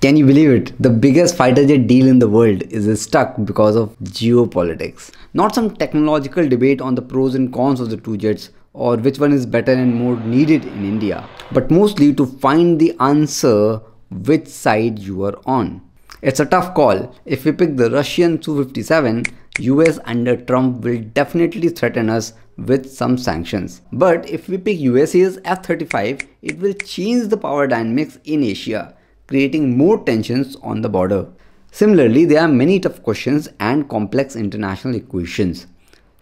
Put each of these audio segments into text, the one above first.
Can you believe it? The biggest fighter jet deal in the world is stuck because of geopolitics. Not some technological debate on the pros and cons of the two jets or which one is better and more needed in India, but mostly to find the answer which side you are on. It's a tough call. If we pick the Russian Su-57, US under Trump will definitely threaten us with some sanctions. But if we pick USA's F-35, it will change the power dynamics in Asia creating more tensions on the border. Similarly, there are many tough questions and complex international equations.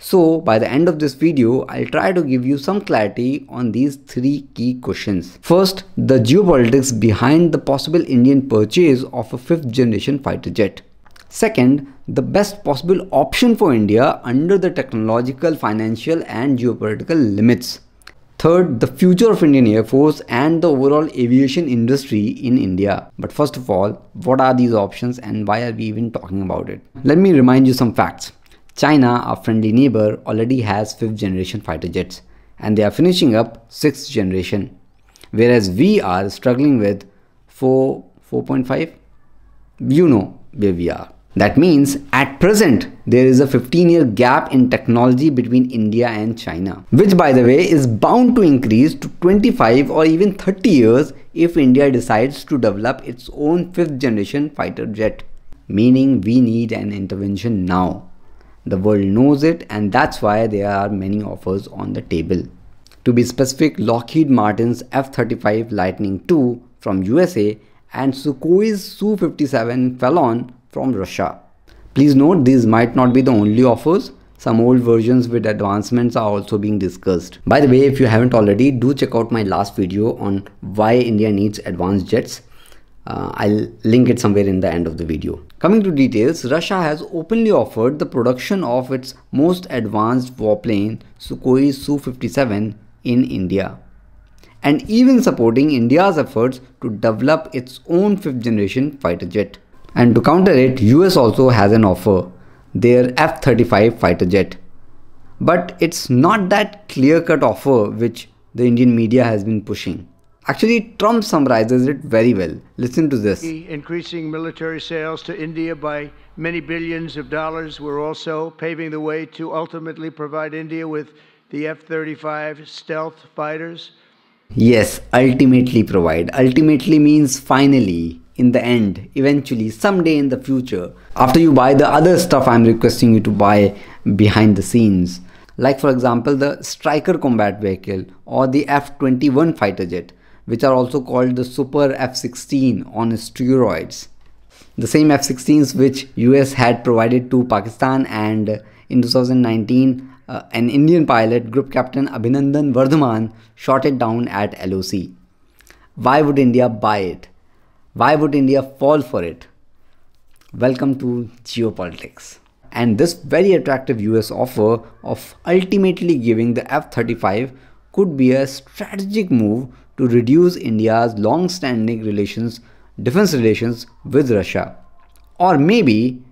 So, by the end of this video, I'll try to give you some clarity on these three key questions. First, the geopolitics behind the possible Indian purchase of a fifth generation fighter jet. Second, the best possible option for India under the technological, financial and geopolitical limits. Third, the future of Indian Air Force and the overall aviation industry in India. But first of all, what are these options and why are we even talking about it? Let me remind you some facts. China, our friendly neighbor, already has 5th generation fighter jets and they are finishing up 6th generation. Whereas we are struggling with 4, 4.5. You know where we are. That means at present there is a 15 year gap in technology between India and China, which by the way is bound to increase to 25 or even 30 years if India decides to develop its own fifth generation fighter jet, meaning we need an intervention now. The world knows it and that's why there are many offers on the table. To be specific, Lockheed Martin's F-35 Lightning II from USA and Sukhoi's Su-57 Felon from Russia. Please note these might not be the only offers. Some old versions with advancements are also being discussed. By the way, if you haven't already, do check out my last video on why India needs advanced jets. Uh, I'll link it somewhere in the end of the video. Coming to details, Russia has openly offered the production of its most advanced warplane Sukhoi Su-57 in India and even supporting India's efforts to develop its own fifth generation fighter jet. And to counter it, US also has an offer, their F-35 fighter jet. But it's not that clear-cut offer which the Indian media has been pushing. Actually, Trump summarizes it very well. Listen to this. Increasing military sales to India by many billions of dollars. We're also paving the way to ultimately provide India with the F 35 stealth fighters. Yes, ultimately provide. Ultimately means finally in the end, eventually, someday in the future, after you buy the other stuff I'm requesting you to buy behind the scenes. Like for example, the Stryker combat vehicle or the F-21 fighter jet, which are also called the Super F-16 on steroids. The same F-16s which US had provided to Pakistan and in 2019 uh, an Indian pilot, Group Captain Abhinandan Vardhaman, shot it down at LOC. Why would India buy it? Why would India fall for it? Welcome to geopolitics. And this very attractive US offer of ultimately giving the F 35 could be a strategic move to reduce India's long standing relations, defense relations with Russia. Or maybe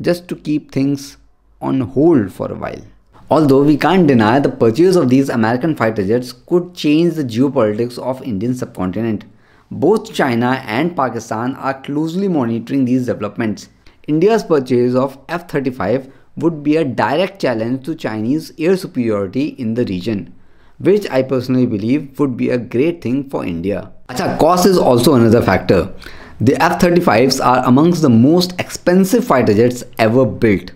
just to keep things on hold for a while. Although we can't deny the purchase of these American fighter jets could change the geopolitics of Indian subcontinent. Both China and Pakistan are closely monitoring these developments. India's purchase of F-35 would be a direct challenge to Chinese air superiority in the region, which I personally believe would be a great thing for India. Achha, cost is also another factor. The F-35s are amongst the most expensive fighter jets ever built,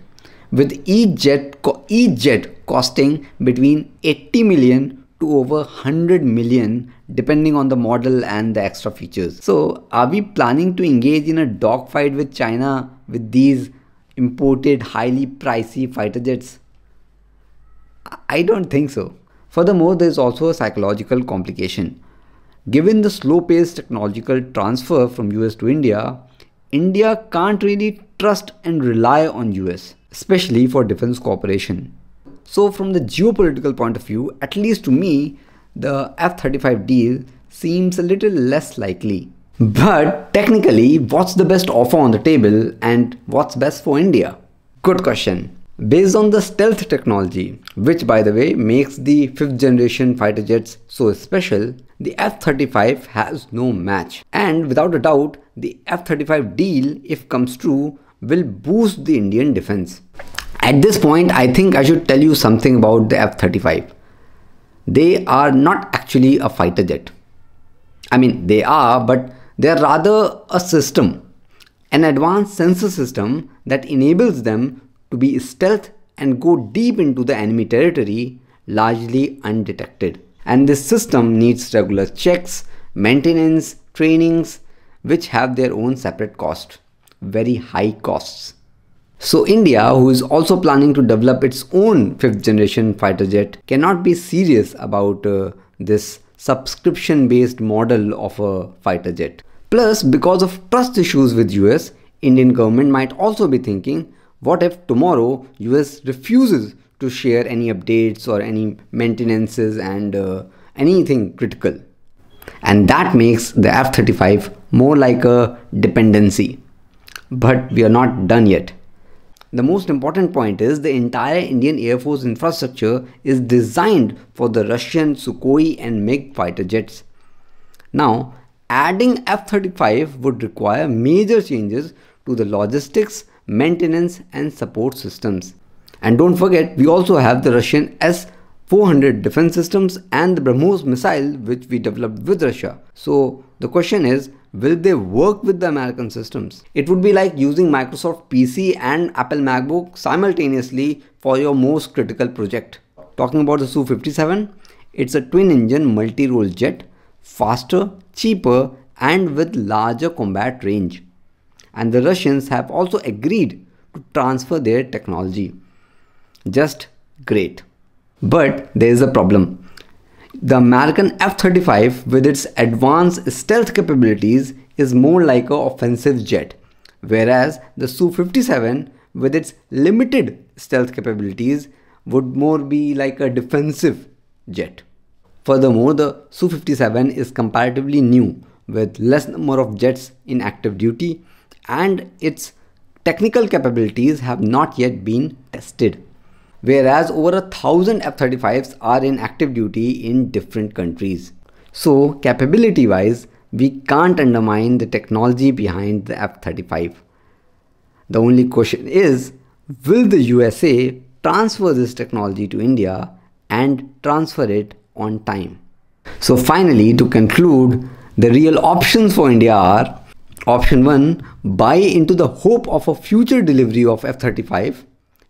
with each jet, each jet costing between 80 million to over 100 million depending on the model and the extra features. So are we planning to engage in a dogfight with China with these imported highly pricey fighter jets? I don't think so. Furthermore, there is also a psychological complication. Given the slow-paced technological transfer from US to India, India can't really trust and rely on US, especially for defense cooperation. So from the geopolitical point of view, at least to me, the F-35 deal seems a little less likely. But technically, what's the best offer on the table and what's best for India? Good question. Based on the stealth technology, which by the way makes the 5th generation fighter jets so special, the F-35 has no match. And without a doubt, the F-35 deal, if comes true, will boost the Indian defense. At this point, I think I should tell you something about the F-35. They are not actually a fighter jet. I mean, they are, but they are rather a system, an advanced sensor system that enables them to be stealth and go deep into the enemy territory largely undetected. And this system needs regular checks, maintenance, trainings, which have their own separate cost, very high costs. So India, who is also planning to develop its own fifth generation fighter jet, cannot be serious about uh, this subscription based model of a fighter jet. Plus, because of trust issues with US, Indian government might also be thinking, what if tomorrow US refuses to share any updates or any maintenances and uh, anything critical? And that makes the F-35 more like a dependency. But we are not done yet. The most important point is the entire Indian Air Force infrastructure is designed for the Russian Sukhoi and MiG fighter jets. Now, adding F-35 would require major changes to the logistics, maintenance and support systems. And don't forget, we also have the Russian S-400 defense systems and the BrahMos missile which we developed with Russia. So the question is, will they work with the American systems? It would be like using Microsoft PC and Apple MacBook simultaneously for your most critical project. Talking about the Su-57, it's a twin-engine multi-role jet, faster, cheaper and with larger combat range. And the Russians have also agreed to transfer their technology. Just great. But there is a problem. The American F-35 with its advanced stealth capabilities is more like an offensive jet, whereas the Su-57 with its limited stealth capabilities would more be like a defensive jet. Furthermore, the Su-57 is comparatively new with less number of jets in active duty and its technical capabilities have not yet been tested whereas over a thousand F-35s are in active duty in different countries. So capability wise, we can't undermine the technology behind the F-35. The only question is, will the USA transfer this technology to India and transfer it on time? So finally, to conclude, the real options for India are Option 1 Buy into the hope of a future delivery of F 35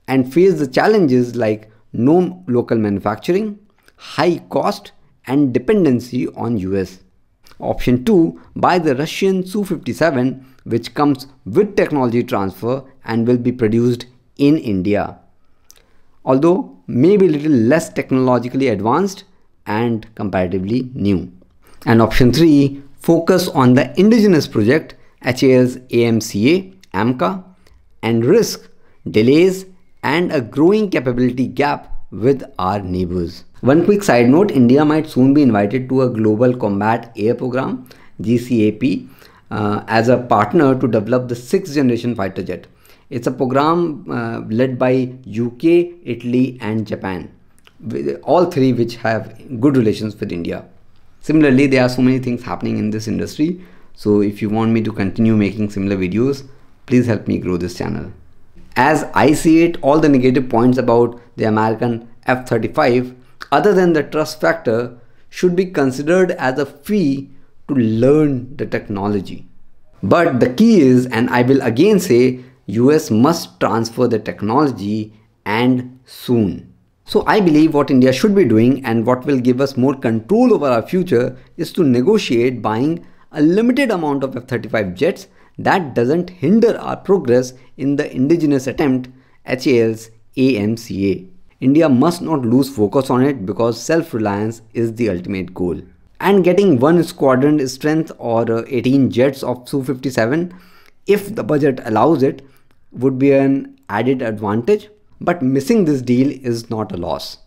and face the challenges like no local manufacturing, high cost, and dependency on US. Option 2 Buy the Russian Su 57, which comes with technology transfer and will be produced in India. Although maybe a little less technologically advanced and comparatively new. And option 3 Focus on the indigenous project HAL's AMCA, AMCA, and risk delays and a growing capability gap with our neighbors. One quick side note India might soon be invited to a Global Combat Air Program GCAP uh, as a partner to develop the sixth generation fighter jet. It's a program uh, led by UK, Italy, and Japan, all three which have good relations with India. Similarly, there are so many things happening in this industry. So, if you want me to continue making similar videos, please help me grow this channel. As I see it, all the negative points about the American F 35, other than the trust factor, should be considered as a fee to learn the technology. But the key is, and I will again say, US must transfer the technology and soon. So I believe what India should be doing and what will give us more control over our future is to negotiate buying a limited amount of F-35 jets that doesn't hinder our progress in the indigenous attempt HAL's AMCA. India must not lose focus on it because self-reliance is the ultimate goal. And getting one squadron strength or uh, 18 jets of Su-57, if the budget allows it, would be an added advantage. But missing this deal is not a loss.